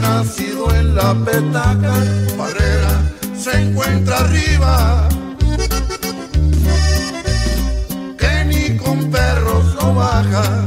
nacido en la petaca, barrera se encuentra arriba. Que ni con perros no baja.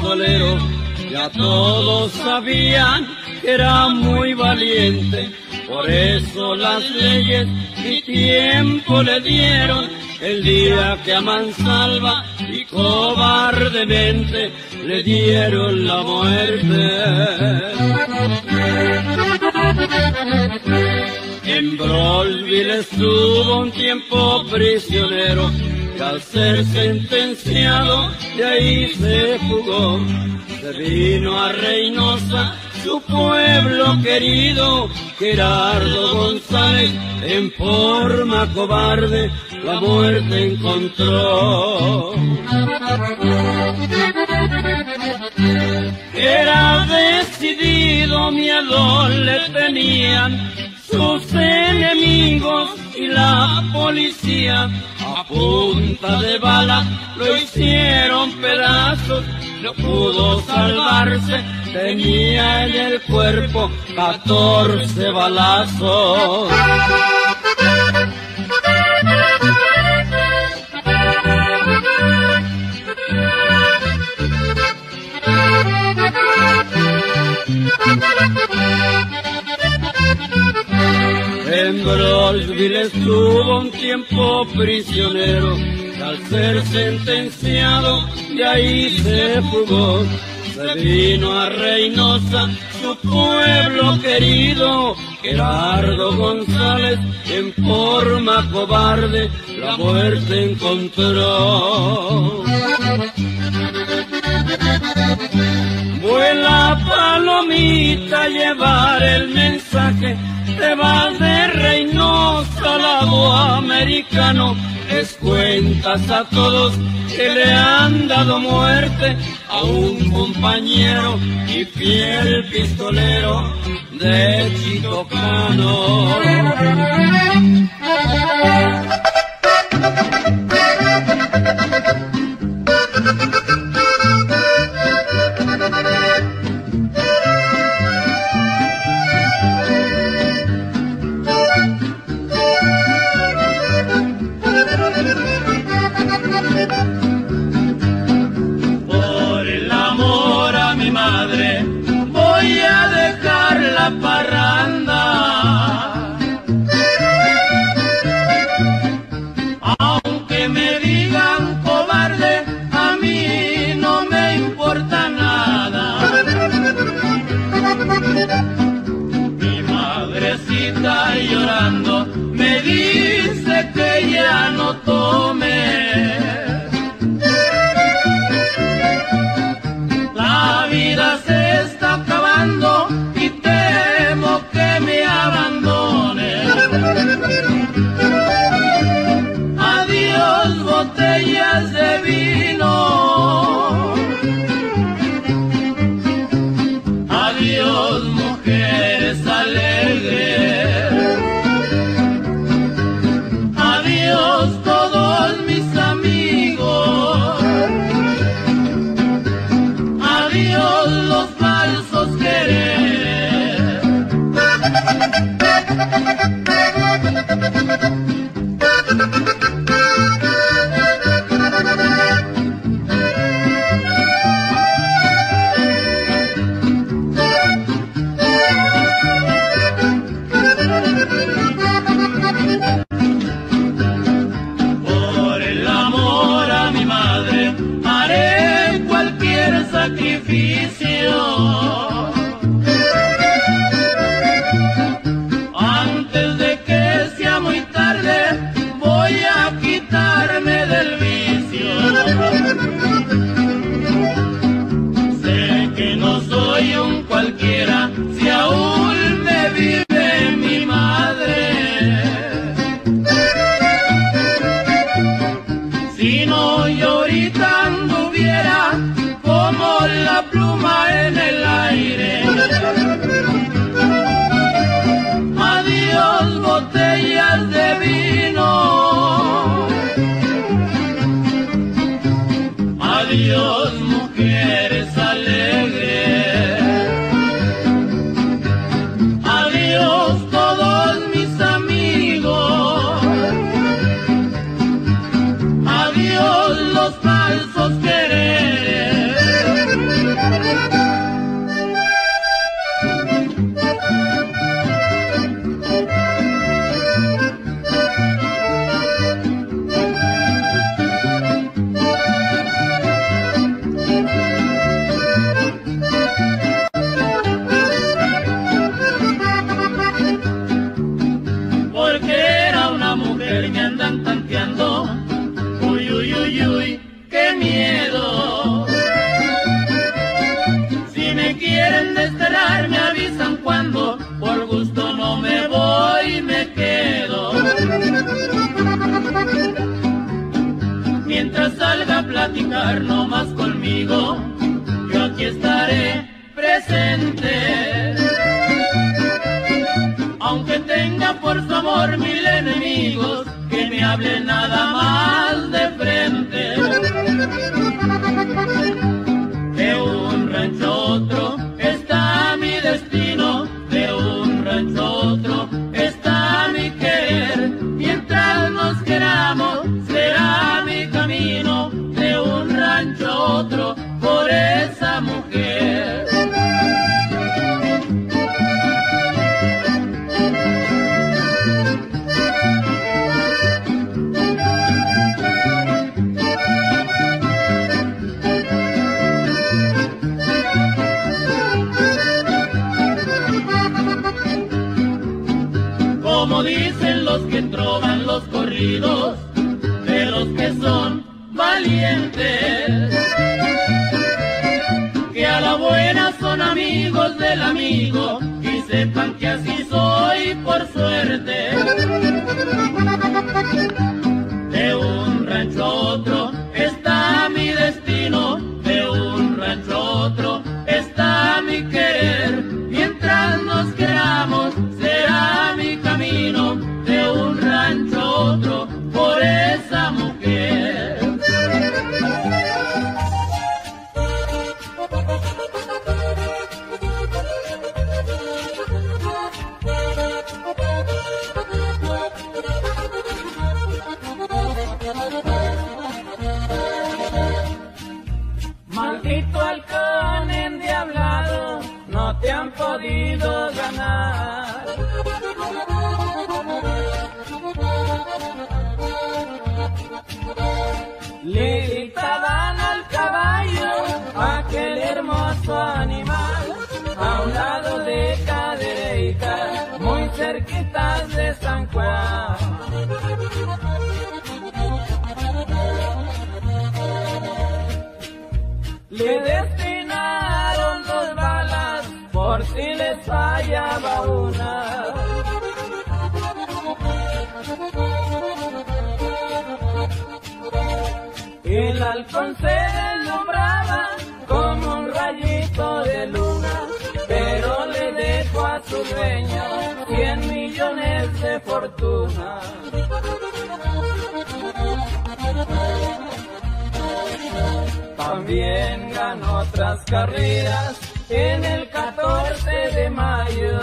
Pistolero, ya todos sabían que era muy valiente. Por eso las leyes y tiempo le dieron el día que a mansalva y cobardemente le dieron la muerte. En Brolville estuvo un tiempo prisionero al ser sentenciado de ahí se fugó. Se vino a Reynosa, su pueblo querido, Gerardo González, en forma cobarde la muerte encontró. Era decidido, miedo le tenían sus enemigos y la policía a punta de bala lo hicieron pedazos, no pudo salvarse, tenía en el cuerpo 14 balazos. En Brosville estuvo un tiempo prisionero, y al ser sentenciado de ahí se fugó. Se vino a Reynosa, su pueblo querido, Gerardo González, en forma cobarde, la muerte encontró. Vuela palomita llevar el mensaje, te vas de Reynosa lado americano, les cuentas a todos que le han dado muerte a un compañero y fiel pistolero de Chitocano. Thank you. Ahorita anduviera como la pluma en el aire. Adiós botellas de vino. Adiós platicar no más conmigo, yo aquí estaré presente aunque tenga por su amor mil enemigos, que me hablen nada más de frente. Maldito halcón endiablado, no te han podido ganar. Le gritaban al caballo, aquel hermoso animal, a un lado de Cadereyta, muy cerquitas de San Juan. Si les fallaba una. El halcón se deslumbraba como un rayito de luna, pero le dejó a su dueño cien millones de fortuna. También ganó otras carreras en el 14 de mayo.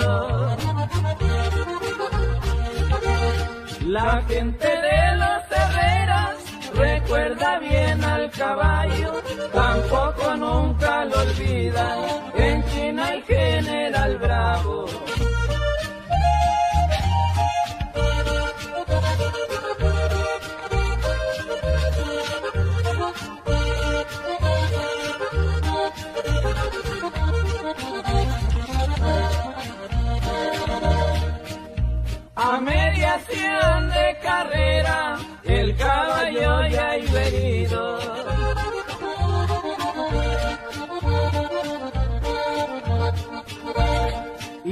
La gente de los Herreras recuerda bien al caballo, tampoco nunca lo olvidan. En China el general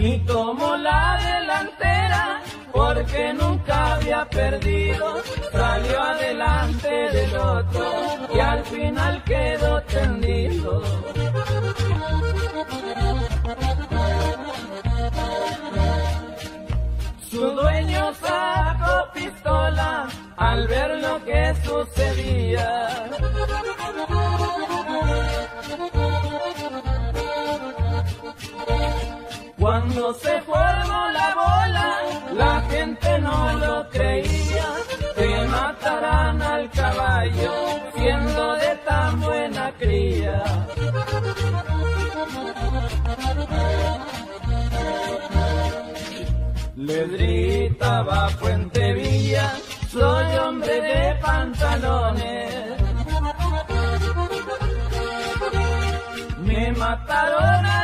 Y tomó la delantera porque nunca había perdido. Salió adelante del otro y al final quedó tendido. Su dueño sacó pistola al ver lo que sucedía. Cuando se formó la bola, la gente no lo creía. Te matarán al caballo, siendo de tan buena cría. Le gritaba Fuente Villa, soy hombre de pantalones. Me mataron a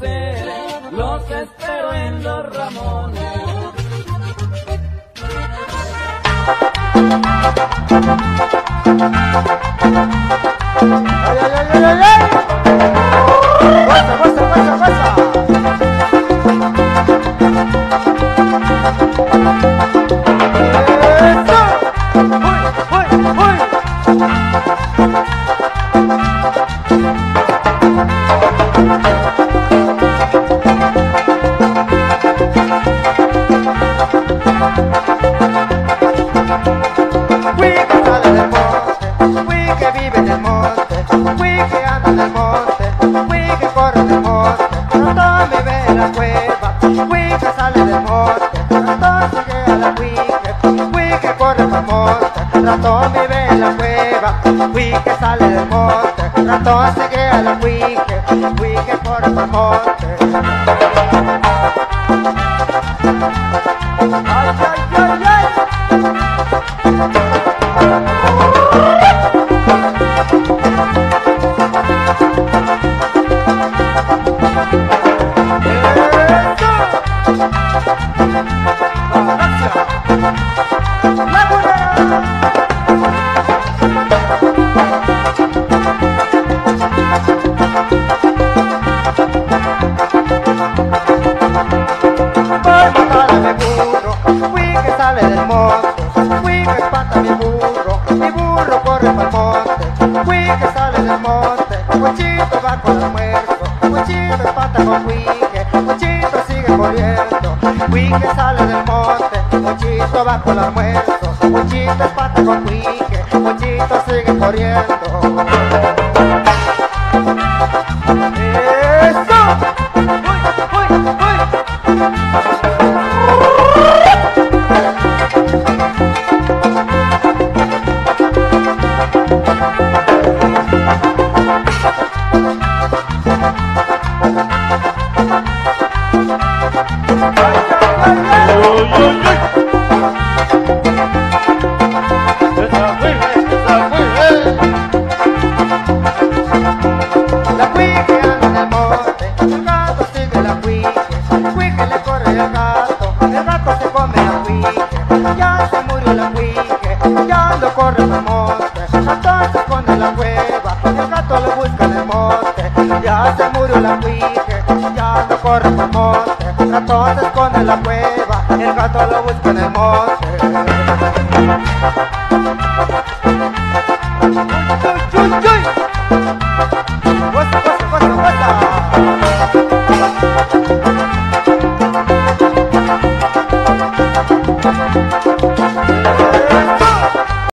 conocer, los espero en los Ramones. ¡Ay, ay, ay, ay, ay! tierra, cuique sale del monte, ratón se llega al cuique, cuique por favor. con almuerzo, mochitos pata con cuique, mochitos siguen corriendo. corre por monte, la cueva, el gato lo busca en el monte.